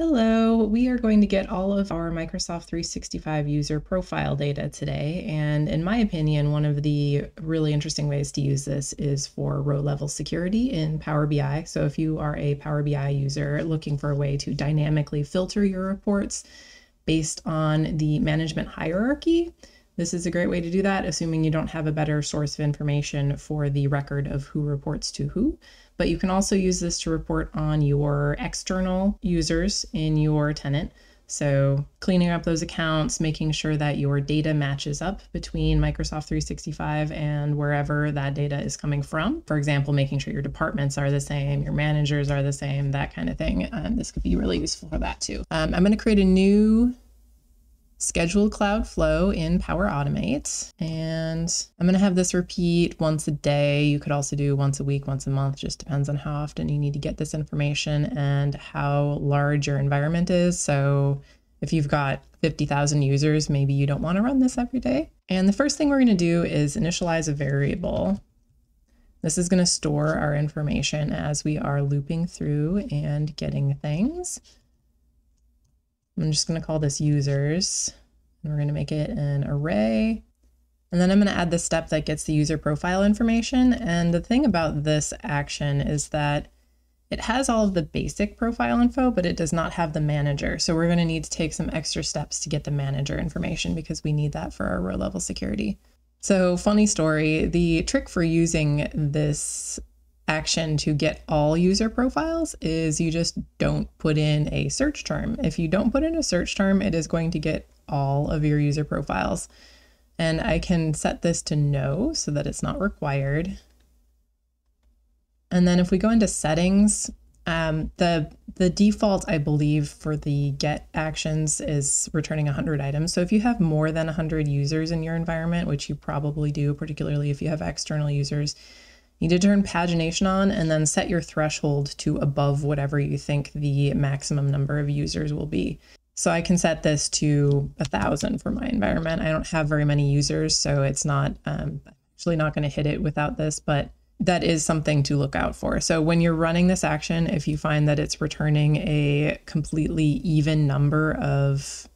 Hello, we are going to get all of our Microsoft 365 user profile data today. And in my opinion, one of the really interesting ways to use this is for row level security in Power BI. So if you are a Power BI user looking for a way to dynamically filter your reports based on the management hierarchy, this is a great way to do that, assuming you don't have a better source of information for the record of who reports to who. But you can also use this to report on your external users in your tenant. So, cleaning up those accounts, making sure that your data matches up between Microsoft 365 and wherever that data is coming from. For example, making sure your departments are the same, your managers are the same, that kind of thing. And this could be really useful for that too. Um, I'm going to create a new schedule cloud flow in Power Automate. And I'm going to have this repeat once a day. You could also do once a week, once a month, just depends on how often you need to get this information and how large your environment is. So if you've got 50,000 users, maybe you don't want to run this every day. And the first thing we're going to do is initialize a variable. This is going to store our information as we are looping through and getting things. I'm just going to call this users. And we're going to make it an array. And then I'm going to add the step that gets the user profile information. And the thing about this action is that it has all of the basic profile info, but it does not have the manager. So we're going to need to take some extra steps to get the manager information because we need that for our row level security. So funny story, the trick for using this action to get all user profiles is you just don't put in a search term. If you don't put in a search term, it is going to get all of your user profiles. And I can set this to no so that it's not required. And then if we go into settings, um, the the default, I believe, for the get actions is returning 100 items. So if you have more than 100 users in your environment, which you probably do, particularly if you have external users, you need to turn pagination on and then set your threshold to above whatever you think the maximum number of users will be. So I can set this to a thousand for my environment. I don't have very many users, so it's not um, actually not going to hit it without this, but that is something to look out for. So when you're running this action, if you find that it's returning a completely even number of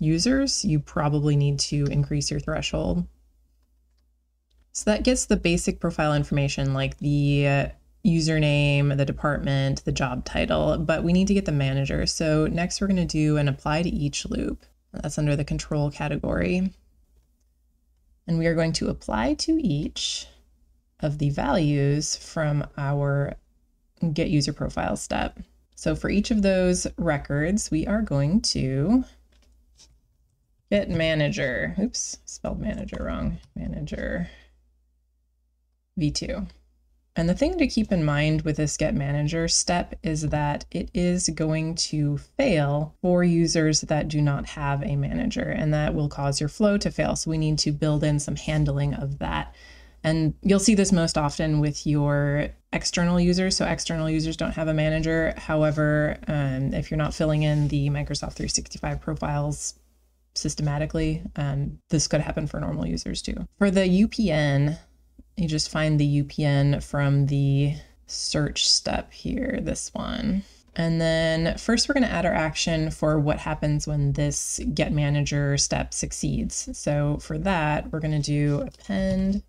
users, you probably need to increase your threshold so that gets the basic profile information like the uh, username, the department, the job title, but we need to get the manager. So next we're going to do an apply to each loop. That's under the control category. And we are going to apply to each of the values from our get user profile step. So for each of those records, we are going to get manager. Oops, spelled manager wrong. Manager v2. And the thing to keep in mind with this get manager step is that it is going to fail for users that do not have a manager, and that will cause your flow to fail. So we need to build in some handling of that. And you'll see this most often with your external users. So external users don't have a manager. However, um, if you're not filling in the Microsoft 365 profiles systematically, um, this could happen for normal users too. For the UPN, you just find the UPN from the search step here, this one. And then first we're going to add our action for what happens when this get manager step succeeds. So for that, we're going to do append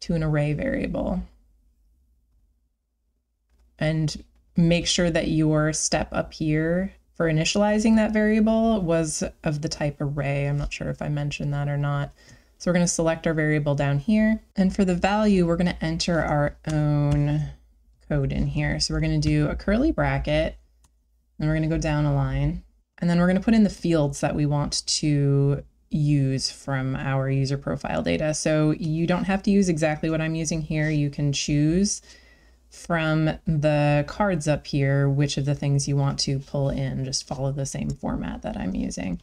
to an array variable. And make sure that your step up here for initializing that variable was of the type array. I'm not sure if I mentioned that or not. So we're going to select our variable down here. And for the value, we're going to enter our own code in here. So we're going to do a curly bracket, and we're going to go down a line. And then we're going to put in the fields that we want to use from our user profile data. So you don't have to use exactly what I'm using here. You can choose from the cards up here which of the things you want to pull in. Just follow the same format that I'm using.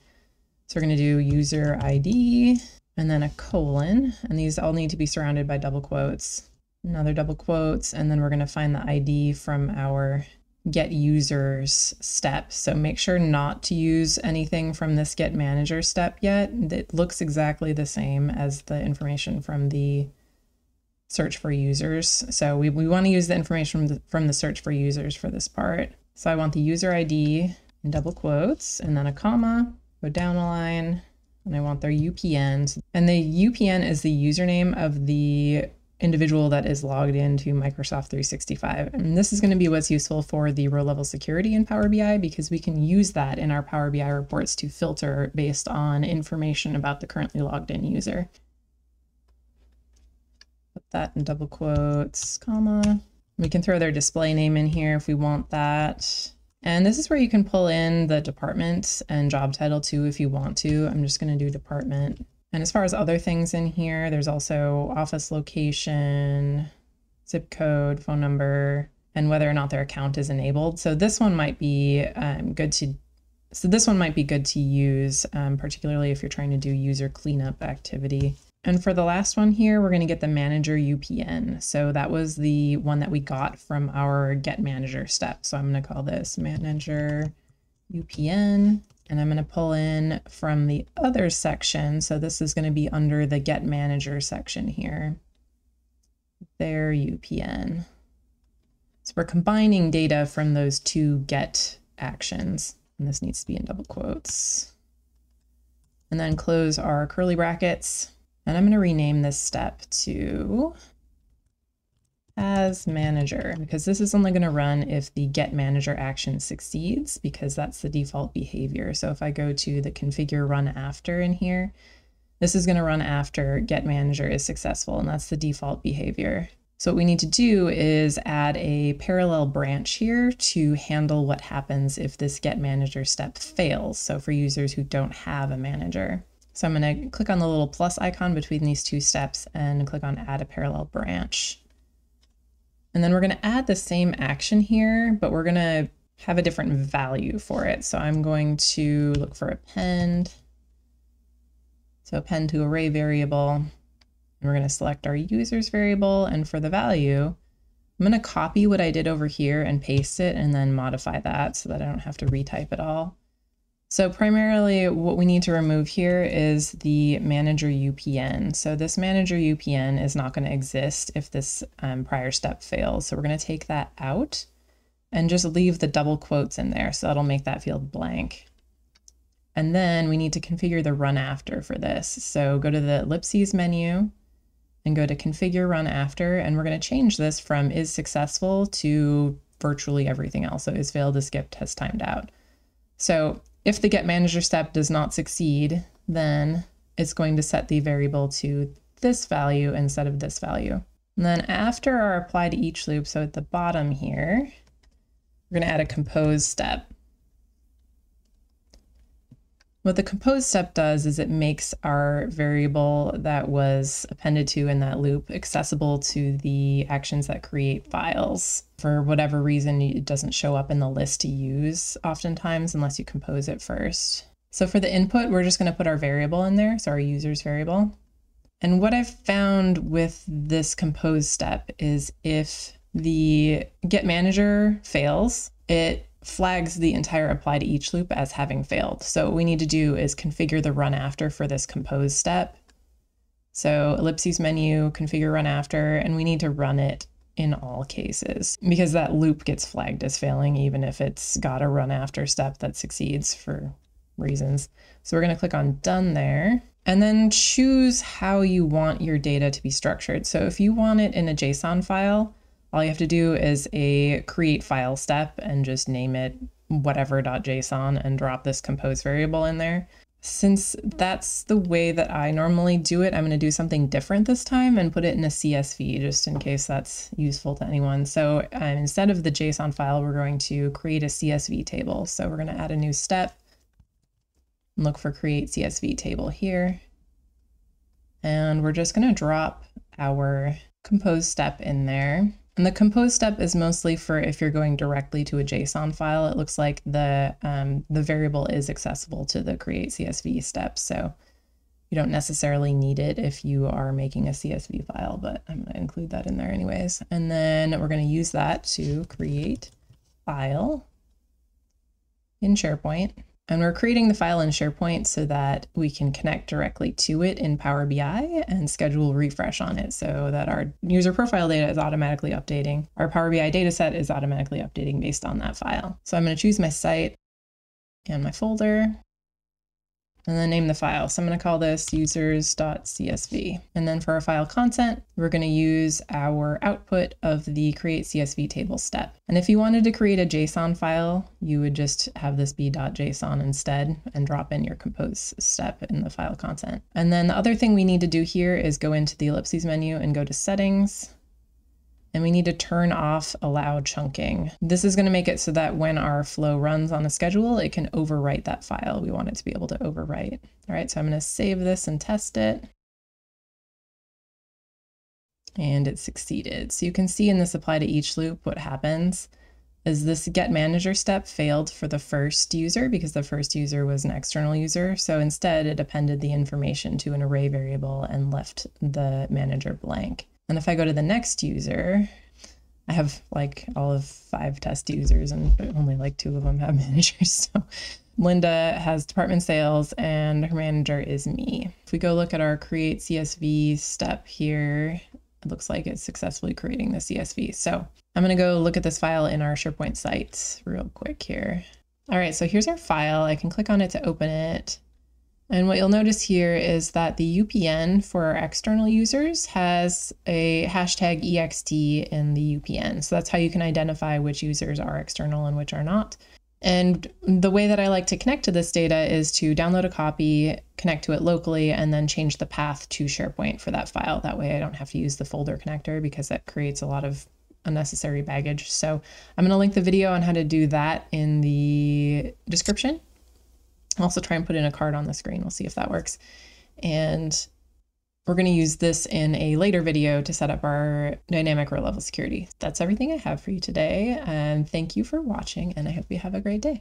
So we're going to do user ID and then a colon, and these all need to be surrounded by double quotes. Another double quotes, and then we're going to find the ID from our get users step. So make sure not to use anything from this get manager step yet. It looks exactly the same as the information from the search for users. So we, we want to use the information from the, from the search for users for this part. So I want the user ID in double quotes, and then a comma, go down a line, and I want their UPNs. And the UPN is the username of the individual that is logged into Microsoft 365. And this is going to be what's useful for the row level security in Power BI because we can use that in our Power BI reports to filter based on information about the currently logged in user. Put that in double quotes, comma. We can throw their display name in here if we want that. And this is where you can pull in the department and job title too if you want to. I'm just going to do department and as far as other things in here, there's also office location, zip code, phone number, and whether or not their account is enabled. So this one might be um, good to so this one might be good to use, um, particularly if you're trying to do user cleanup activity. And for the last one here, we're going to get the manager UPN. So that was the one that we got from our get manager step. So I'm going to call this manager UPN. And I'm going to pull in from the other section. So this is going to be under the Get Manager section here. Their UPN. So we're combining data from those two get actions. And this needs to be in double quotes. And then close our curly brackets. And I'm going to rename this step to as manager because this is only going to run if the get manager action succeeds because that's the default behavior. So if I go to the configure run after in here, this is going to run after get manager is successful and that's the default behavior. So what we need to do is add a parallel branch here to handle what happens if this get manager step fails. So for users who don't have a manager. So I'm going to click on the little plus icon between these two steps and click on add a parallel branch. And then we're going to add the same action here, but we're going to have a different value for it. So I'm going to look for append. So append to array variable. And we're going to select our users variable. And for the value, I'm going to copy what I did over here and paste it and then modify that so that I don't have to retype it all. So primarily what we need to remove here is the manager UPN. So this manager UPN is not going to exist if this um, prior step fails. So we're going to take that out and just leave the double quotes in there. So that'll make that field blank. And then we need to configure the run after for this. So go to the ellipses menu and go to configure run after. And we're going to change this from is successful to virtually everything else. So is failed, is skipped, has timed out. So if the get manager step does not succeed, then it's going to set the variable to this value instead of this value. And then after our apply to each loop, so at the bottom here, we're going to add a compose step. What the compose step does is it makes our variable that was appended to in that loop accessible to the actions that create files. For whatever reason, it doesn't show up in the list to use oftentimes unless you compose it first. So for the input, we're just going to put our variable in there, so our user's variable. And what I've found with this compose step is if the get manager fails, it flags the entire apply to each loop as having failed. So what we need to do is configure the run after for this compose step. So ellipses menu, configure run after, and we need to run it in all cases because that loop gets flagged as failing even if it's got a run after step that succeeds for reasons. So we're going to click on done there and then choose how you want your data to be structured. So if you want it in a JSON file, all you have to do is a create file step and just name it whatever.json and drop this compose variable in there. Since that's the way that I normally do it, I'm going to do something different this time and put it in a CSV just in case that's useful to anyone. So um, instead of the JSON file, we're going to create a CSV table. So we're going to add a new step, look for create CSV table here. And we're just going to drop our compose step in there. And the compose step is mostly for if you're going directly to a JSON file. It looks like the, um, the variable is accessible to the create CSV step. So you don't necessarily need it if you are making a CSV file, but I'm to include that in there anyways. And then we're going to use that to create file in SharePoint. And we're creating the file in SharePoint so that we can connect directly to it in Power BI and schedule refresh on it so that our user profile data is automatically updating. Our Power BI dataset is automatically updating based on that file. So I'm going to choose my site and my folder and then name the file. So I'm going to call this users.csv. And then for our file content, we're going to use our output of the create CSV table step. And if you wanted to create a JSON file, you would just have this be .json instead and drop in your compose step in the file content. And then the other thing we need to do here is go into the ellipses menu and go to settings and we need to turn off allow chunking. This is going to make it so that when our flow runs on a schedule, it can overwrite that file. We want it to be able to overwrite. All right, so I'm going to save this and test it. And it succeeded. So you can see in this apply to each loop what happens is this get manager step failed for the first user because the first user was an external user. So instead it appended the information to an array variable and left the manager blank. And if I go to the next user, I have like all of five test users and only like two of them have managers. So Linda has department sales and her manager is me. If we go look at our create CSV step here, it looks like it's successfully creating the CSV. So I'm going to go look at this file in our SharePoint site real quick here. All right, so here's our file. I can click on it to open it. And what you'll notice here is that the UPN for our external users has a hashtag EXT in the UPN. So that's how you can identify which users are external and which are not. And the way that I like to connect to this data is to download a copy, connect to it locally, and then change the path to SharePoint for that file. That way I don't have to use the folder connector because that creates a lot of unnecessary baggage. So I'm going to link the video on how to do that in the description. Also try and put in a card on the screen. We'll see if that works. And we're going to use this in a later video to set up our dynamic row level security. That's everything I have for you today. And thank you for watching, and I hope you have a great day.